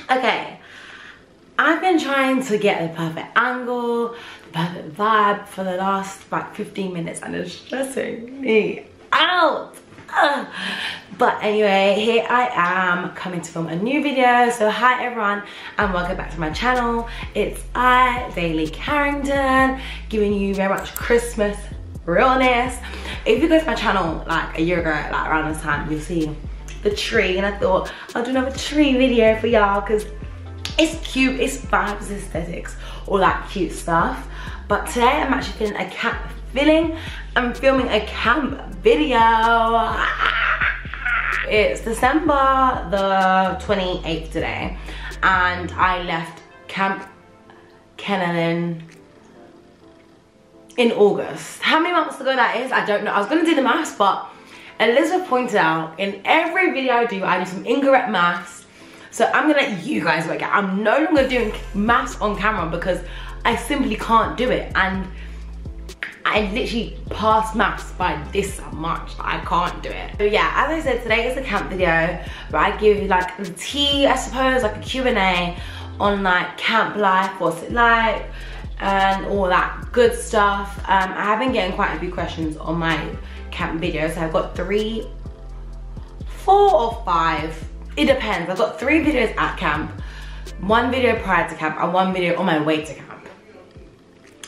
Okay, I've been trying to get the perfect angle, the perfect vibe for the last like 15 minutes and it's stressing me out. But anyway, here I am coming to film a new video. So hi everyone and welcome back to my channel. It's I, Daily Carrington, giving you very much Christmas realness. If you go to my channel like a year ago, like around this time, you'll see the tree and I thought I'll do another tree video for y'all because it's cute, it's vibes, aesthetics, all that cute stuff. But today I'm actually feeling a camp feeling. I'm filming a camp video. It's December the 28th today and I left Camp Kennolyn in August. How many months ago that is, I don't know. I was gonna do the maths, but Elizabeth pointed out in every video I do, I do some incorrect maths. So I'm gonna let you guys work it. I'm no longer doing maths on camera because I simply can't do it. And I literally passed maths by this much. I can't do it. So yeah, as I said, today is a camp video where I give you like the tea, I suppose, like a Q&A on like camp life, what's it like, and all that good stuff. Um, I have been getting quite a few questions on my camp videos. I've got three, four or five, it depends. I've got three videos at camp, one video prior to camp, and one video on my way to camp.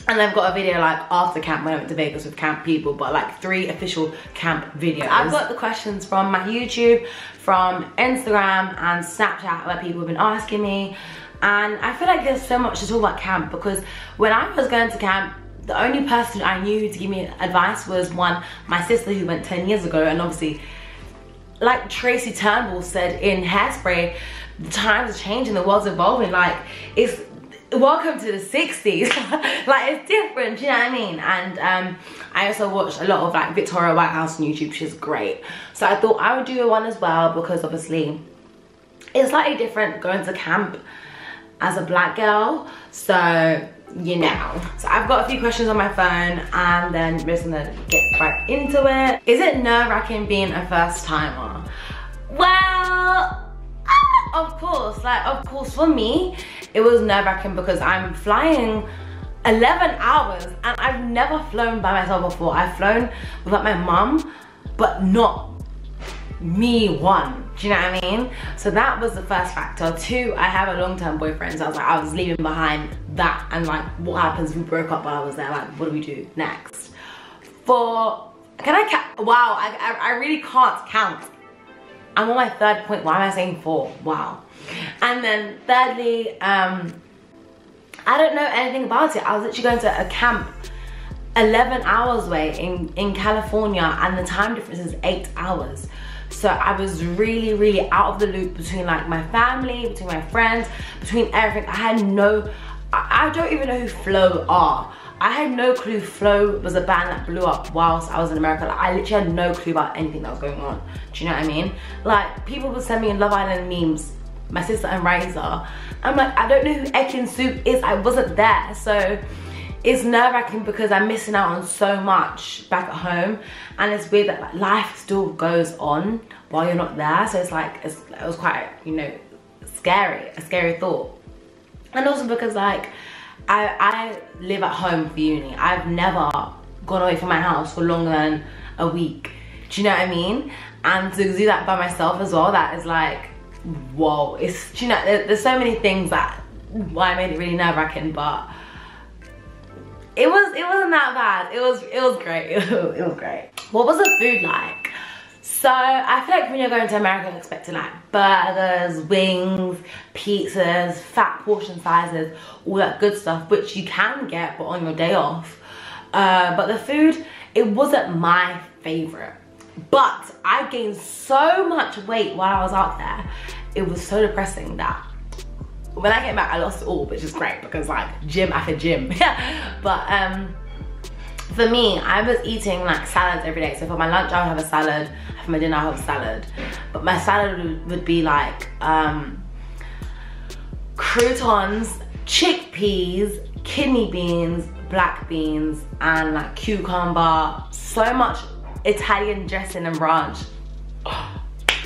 And I've got a video like after camp when I went to Vegas with camp people, but like three official camp videos. I've got the questions from my YouTube, from Instagram and Snapchat where people have been asking me. And I feel like there's so much to talk about camp because when I was going to camp, the only person I knew to give me advice was one, my sister who went 10 years ago and obviously like Tracy Turnblad said in Hairspray, the times are changing, the world's evolving. Like it's welcome to the 60s. like it's different, you know what I mean? And um, I also watched a lot of like Victoria Whitehouse on YouTube, she's great. So I thought I would do one as well because obviously it's slightly different going to camp as a black girl. So you know. So I've got a few questions on my phone and then we're just gonna get right into it. Is it nerve-wracking being a first timer? Well, ah, of course, like of course for me, it was nerve-wracking because I'm flying 11 hours and I've never flown by myself before. I've flown without my mum, but not me one do you know what I mean? So that was the first factor. Two, I have a long-term boyfriend, so I was like, I was leaving behind that and like, what happens we broke up while I was there? Like, what do we do next? Four, can I count? Wow, I, I, I really can't count. I'm on my third point. Why am I saying four? Wow. And then thirdly, um, I don't know anything about it. I was literally going to a camp 11 hours away in, in California and the time difference is eight hours. So I was really, really out of the loop between like my family, between my friends, between everything. I had no, I, I don't even know who Flo are. I had no clue Flo was a band that blew up whilst I was in America. Like, I literally had no clue about anything that was going on. Do you know what I mean? Like, people would send me Love Island memes, my sister and Razor. I'm like, I don't know who Ekin-Su is. I wasn't there. So it's nerve-wracking because I'm missing out on so much back at home and it's weird that like, life still goes on while you're not there so it's like it's, it was quite you know scary a scary thought. And also because like I, I live at home for uni. I've never gone away from my house for longer than a week. Do you know what I mean? And to do that by myself as well that is like whoa it's you know there, there's so many things that why I made it really nerve-wracking but it was it wasn't that bad. It was it was great. It was, great. What was the food like? So I feel like when you're going to America expecting like burgers wings pizzas fat portion sizes all that good stuff which you can get but on your day off. Uh, but the food it wasn't my favorite. But I gained so much weight while I was out there. It was so depressing that when I came back, I lost it all, which is great because like gym after gym. but um, for me, I was eating like salads every day. So for my lunch, I would have a salad. For my dinner, I have a salad. But my salad would, would be like um, croutons, chickpeas, kidney beans, black beans, and like cucumber. So much Italian dressing and ranch.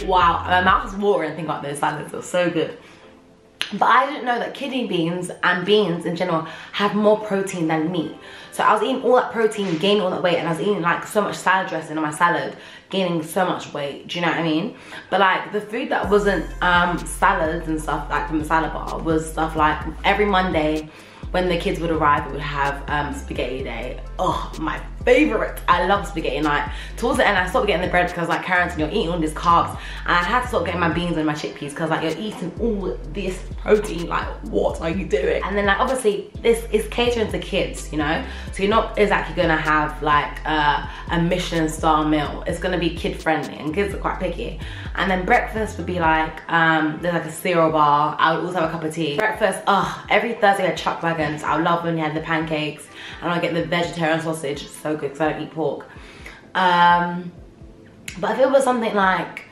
wow, my mouth is watering thinking about those salads. They're so good. But I didn't know that kidney beans and beans in general have more protein than meat. So I was eating all that protein, gaining all that weight, and I was eating like so much salad dressing on my salad, gaining so much weight. Do you know what I mean? But like the food that wasn't um, salads and stuff like from the salad bar was stuff like every Monday when the kids would arrive, it would have um, spaghetti day. Oh, my favorite. I love spaghetti. night. towards the end, I stopped getting the bread because like Carrington, you're eating all these carbs, and I had to stop getting my beans and my chickpeas because like you're eating all this protein. Like what are you doing? And then like obviously this is catering to kids, you know. So you're not exactly gonna have like uh, a Michelin star meal. It's gonna be kid friendly, and kids are quite picky. And then breakfast would be like um, there's like a cereal bar. I would also have a cup of tea. Breakfast, oh, every Thursday I chuck wagons. I love when you had the pancakes and I get the vegetarian sausage. It's so good because I don't eat pork. Um, but if it was something like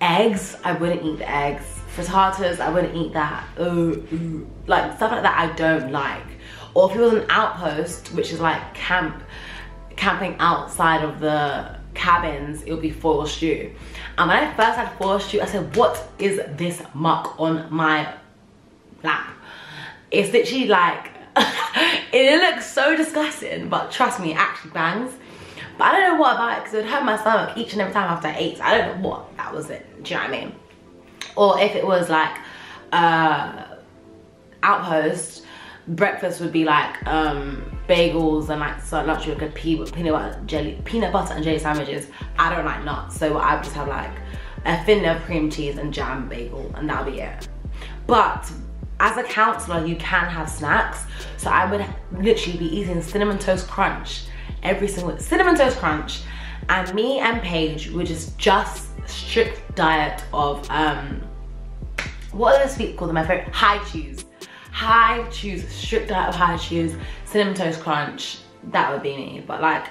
eggs, I wouldn't eat the eggs. Frittatas, I wouldn't eat that. Ooh, ooh. Like stuff like that I don't like. Or if it was an outpost, which is like camp, camping outside of the cabins, it would be foil stew. And when I first had foil stew, I said, what is this muck on my lap? It's literally like it looks so disgusting, but trust me, it actually bangs. But I don't know what about it because it would hurt my stomach each and every time after I ate. So I don't know what that was it. Do you know what I mean? Or if it was like uh, outpost, breakfast would be like um, bagels and like so lunch would be peanut butter jelly, peanut butter and jelly sandwiches. I don't like nuts, so I would just have like a thin of cream cheese and jam bagel, and that'll be it. But as a counselor, you can have snacks. So I would literally be eating Cinnamon Toast Crunch every single, Cinnamon Toast Crunch. And me and Paige would just, just strict diet of, um, what are those sweets called? My favorite, Hi-Chews, High chews, strict diet of Hi-Chews, Cinnamon Toast Crunch. That would be me. But like,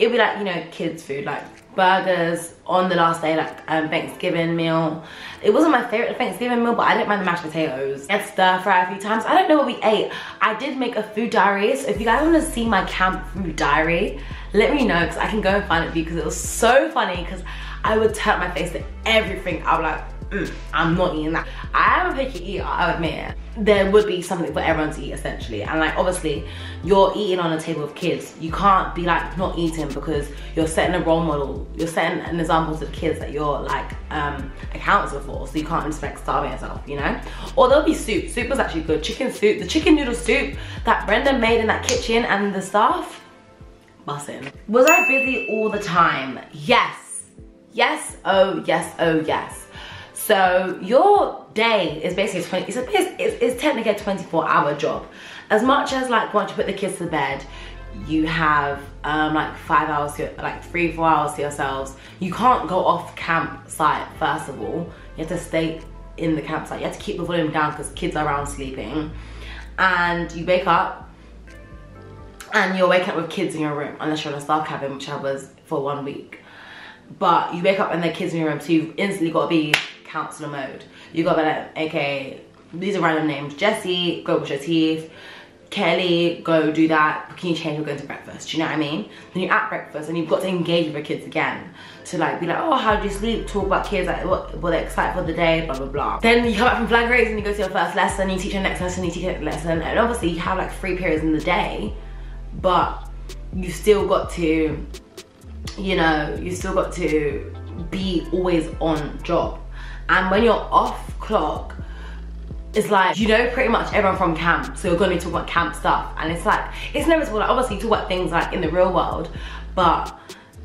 it'd be like, you know, kids food, like burgers on the last day, like um, Thanksgiving meal. It wasn't my favorite Thanksgiving meal, but I didn't mind the mashed potatoes. I stir fry a few times. I don't know what we ate. I did make a food diary, so if you guys want to see my camp food diary, let me know because I can go and find it for you because it was so funny because I would turn my face to everything. I was like, mm, I'm not eating that. I am a picky eater, I admit. There would be something for everyone to eat essentially. And like obviously you're eating on a table of kids. You can't be like not eating because you're setting a role model. You're setting an example to the kids that you're like um, accountable for. So you can't expect starving yourself, you know? Or there'll be soup. Soup was actually good. Chicken soup. The chicken noodle soup that Brenda made in that kitchen and the staff, bussin'. Was I busy all the time? Yes. Yes, oh yes, oh yes. So your day is basically 20, it's, a, it's, it's technically a 24 hour job. As much as like once you put the kids to bed, you have um, like five hours, to, like three, four hours to yourselves. You can't go off campsite first of all. You have to stay in the campsite. You have to keep the volume down because kids are around sleeping. And you wake up and you're waking up with kids in your room unless you're in a staff cabin, which I was for one week. But you wake up and the kids in your room, so you've instantly got to be counselor mode. You got like, okay, these are random names. Jesse, go brush your teeth. Kelly, go do that. Can you change? We're going to breakfast. Do you know what I mean? Then you're at breakfast and you've got to engage with the kids again. To like be like, oh, how do you sleep? Talk about kids, like what were they're excited for the day, blah, blah, blah. Then you come back from flag race and you go to your first lesson, you teach your next lesson, you teach your next lesson. And obviously you have like three periods in the day, but you still got to, you know, you still got to be always on job and when you're off clock it's like you know pretty much everyone from camp so you're going to talk about camp stuff. And it's like it's inevitable like obviously you talk about things like in the real world but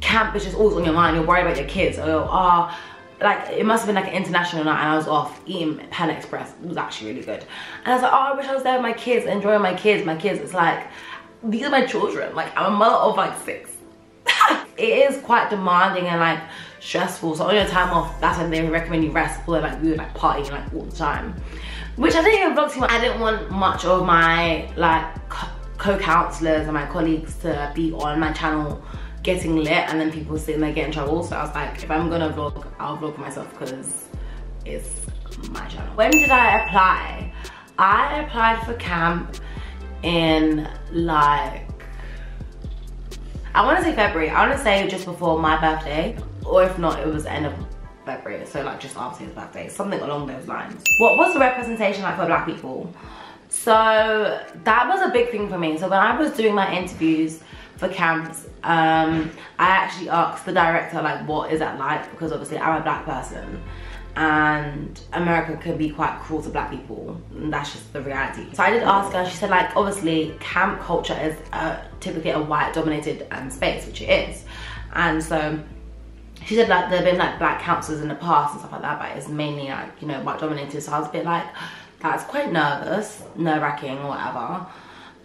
camp is just always on your mind you're worried about your kids or ah oh, like it must have been like an international night and I was off. Eating Pan Express it was actually really good. And I was like oh I wish I was there with my kids enjoying my kids my kids. It's like these are my children. Like I'm a mother of like six. It is quite demanding and like stressful. So on your time off, that's when they recommend you rest. Or like we were like partying like all the time. Which I didn't even vlog too much. I didn't want much of my like co-counselors and my colleagues to be on my channel getting lit and then people sitting there getting trouble. So I was like, if I'm gonna vlog, I'll vlog myself because it's my channel. When did I apply? I applied for camp in like I want to say February. I want to say just before my birthday or if not, it was end of February, so like just after his birthday, something along those lines. What was the representation like for black people? So that was a big thing for me. So when I was doing my interviews for camps, um, I actually asked the director like, what is that like? Because obviously I'm a black person and America can be quite cruel to black people. that's just the reality. So I did ask her, she said like, obviously camp culture is uh, typically a white dominated um, space, which it is. And so she said like there have been like black counselors in the past and stuff like that, but it's mainly like, you know, white dominated. So I was a bit like, that's quite nervous, nerve wracking or whatever.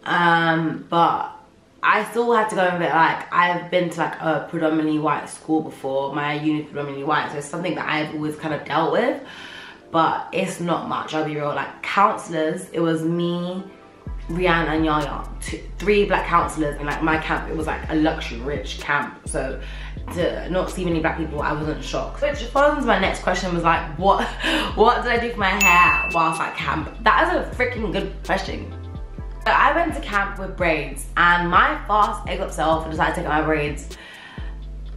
Um, but I still had to go a bit like, I've been to like a predominantly white school before, my uni predominantly white, so it's something that I've always kind of dealt with, but it's not much, I'll be real. Like counselors, it was me, Rihanna and Yaya, two, three black counselors, and like my camp, it was like a luxury rich camp, so to not see many black people, I wasn't shocked. Which follows my next question was like, what what did I do for my hair whilst at camp? That is a freaking good question. I went to camp with braids and my fast egg up self decided to take out my braids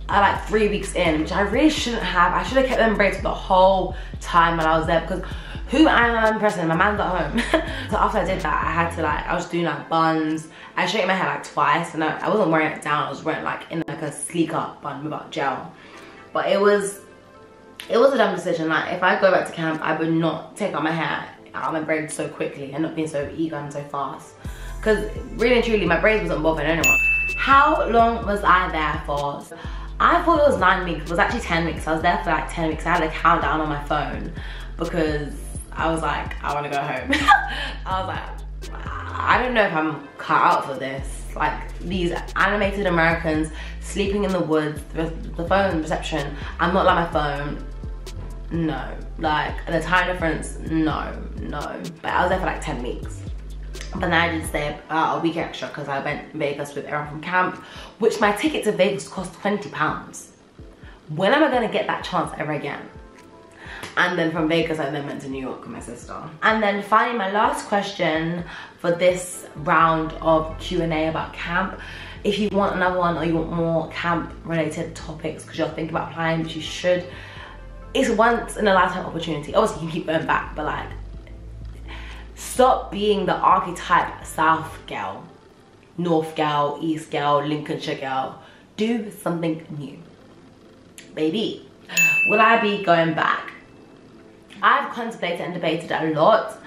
at like three weeks in, which I really shouldn't have. I should have kept them braids the whole time when I was there because who am I impressing? My man's at home. so after I did that, I had to like, I was doing like buns. I straightened my hair like twice and I, I wasn't wearing it down. I was wearing like in like a sleeker bun without gel. But it was, it was a dumb decision. Like if I go back to camp, I would not take out my hair out my braids so quickly and not being so eager and so fast. Cause really and truly, my braids wasn't bothering anyone. How long was I there for? I thought it was nine weeks, it was actually 10 weeks. I was there for like 10 weeks. I had a countdown on my phone because I was like, I wanna go home. I was like, I don't know if I'm cut out for this. Like these animated Americans sleeping in the woods, the phone reception, I'm not like my phone. No, like the time difference, no, no. But I was there for like 10 weeks. Then I did stay uh, a week extra because I went Vegas with everyone from camp, which my ticket to Vegas cost 20 pounds. When am I gonna get that chance ever again? And then from Vegas, I then went to New York with my sister. And then finally, my last question for this round of Q&A about camp. If you want another one or you want more camp related topics because you're thinking about applying, which you should, it's once in a lifetime opportunity. Obviously, you can keep going back, but like, stop being the archetype South girl, North girl, East girl, Lincolnshire girl. Do something new. Baby, will I be going back? I've contemplated and debated a lot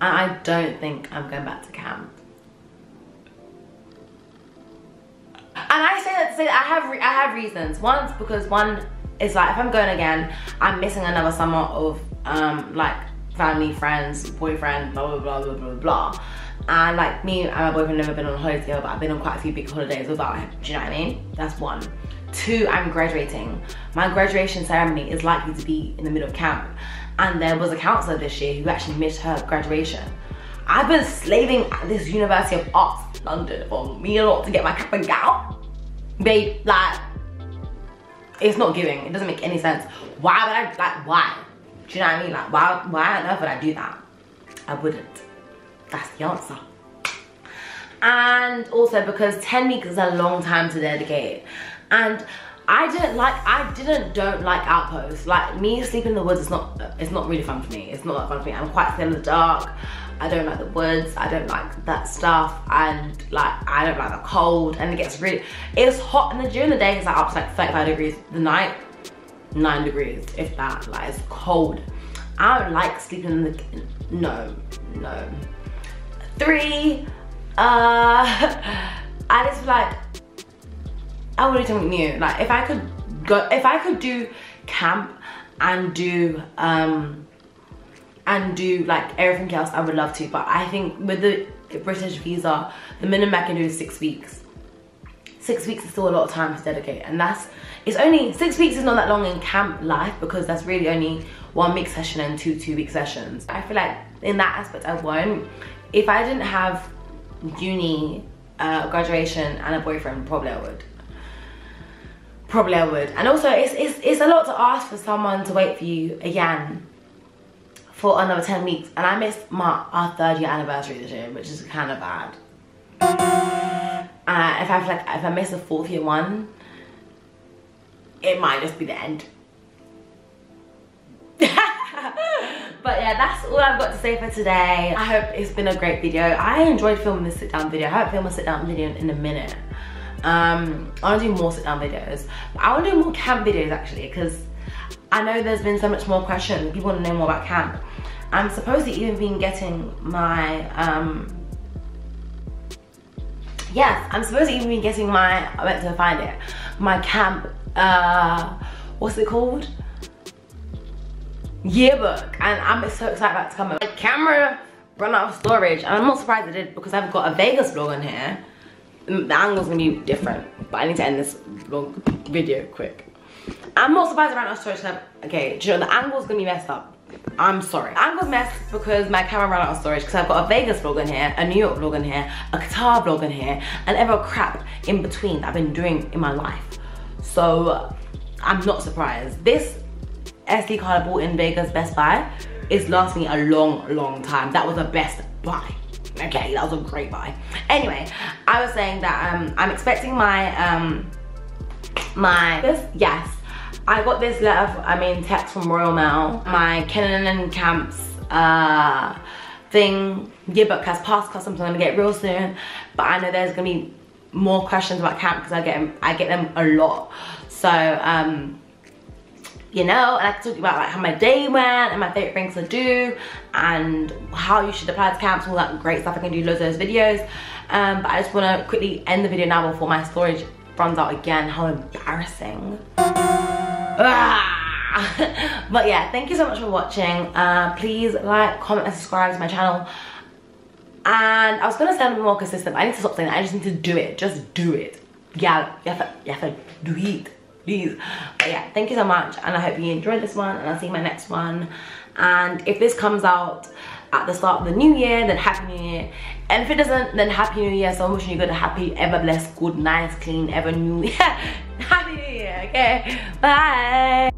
and I don't think I'm going back to camp. And I say that to say that I have I have reasons. One, because one is like if I'm going again, I'm missing another summer of um like family, friends, boyfriend, blah blah blah blah blah blah. And like me and my boyfriend never been on holiday together, but I've been on quite a few big holidays without him. Do you know what I mean? That's one. Two, I'm graduating. My graduation ceremony is likely to be in the middle of camp and there was a counselor this year who actually missed her graduation. I've been slaving at this University of Arts, London, for me a lot to get my cap and gown. Babe, like, it's not giving. It doesn't make any sense. Why would I, like, why? Do you know what I mean? Like, why, why on earth would I do that? I wouldn't. That's the answer. And also because 10 weeks is a long time to dedicate. And I didn't like, I didn't don't like outposts. Like me sleeping in the woods is not, it's not really fun for me. It's not that fun for me. I'm quite scared in the dark. I don't like the woods. I don't like that stuff. And like, I don't like the cold and it gets really, it's hot in the, during the day it's like up to like 35 degrees. The night, nine degrees, if that, like it's cold. I don't like sleeping in the, no, no. Three, uh, I just like, I would do something new. Like if I could go, if I could do camp and do, um, and do like everything else, I would love to. But I think with the British visa, the minimum I can do is six weeks. Six weeks is still a lot of time to dedicate. And that's, it's only, six weeks is not that long in camp life because that's really only one week session and two two week sessions. I feel like in that aspect I won't. If I didn't have uni, uh, graduation and a boyfriend, probably I would probably I would. And also, it's, it's, it's a lot to ask for someone to wait for you again for another 10 weeks. And I missed my our third year anniversary this year, which is kind of bad. Uh, if I like if I miss a fourth year one, it might just be the end. but yeah, that's all I've got to say for today. I hope it's been a great video. I enjoyed filming this sit down video. I haven't filmed a sit down video in a minute. Um, I wanna do more sit down videos. I wanna do more camp videos actually because I know there's been so much more questions. People wanna know more about camp. I'm supposed to even been getting my, um, yes, I'm supposed to even be getting my, I went to find it, my camp, uh, what's it called? Yearbook. And I'm so excited about to come. My camera run out of storage and I'm not surprised it did because I've got a Vegas vlog on here. The angle's gonna be different, but I need to end this vlog video quick. I'm not surprised I ran out of storage. Okay, you know, the angle's gonna be messed up. I'm sorry. I'm gonna mess because my camera ran out of storage because I've got a Vegas vlog in here, a New York vlog in here, a Qatar vlog in here, and ever crap in between that I've been doing in my life. So I'm not surprised. This SD card I bought in Vegas Best Buy is lasting me a long, long time. That was a best buy. Okay, that was a great buy. Anyway, I was saying that um, I'm expecting my, um, my, yes, I got this letter, I mean text from Royal Mail. My Kennolyn Camps uh, thing, yearbook has passed customs, I'm gonna get real soon. But I know there's gonna be more questions about camp because I get them, I get them a lot. So, um, you know, and I can talk about like how my day went and my favorite things to do and how you should apply to camps, all that great stuff. I can do loads of those videos. Um, but I just wanna quickly end the video now before my storage runs out again. How embarrassing. Ah. but yeah, thank you so much for watching. Uh, please like, comment, and subscribe to my channel. And I was gonna say I'm more consistent, I need to stop saying that. I just need to do it. Just do it. Yeah, yeah, to do it. Please. But yeah, thank you so much. And I hope you enjoyed this one. And I'll see you in my next one. And if this comes out at the start of the new year, then happy new year. And if it doesn't, then happy new year. So I'm wishing you good, happy, ever blessed, good, nice, clean, ever new happy new year, okay? Bye.